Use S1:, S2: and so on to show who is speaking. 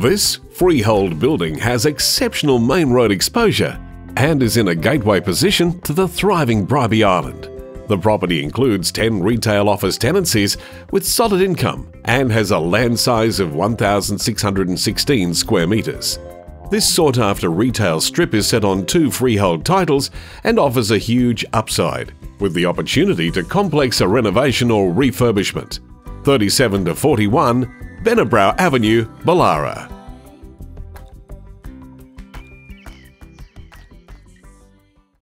S1: This freehold building has exceptional main road exposure and is in a gateway position to the thriving Bribie Island. The property includes 10 retail office tenancies with solid income and has a land size of 1,616 square metres. This sought after retail strip is set on two freehold titles and offers a huge upside, with the opportunity to complex a renovation or refurbishment. 37 to 41 Benabrow Avenue, Bellara.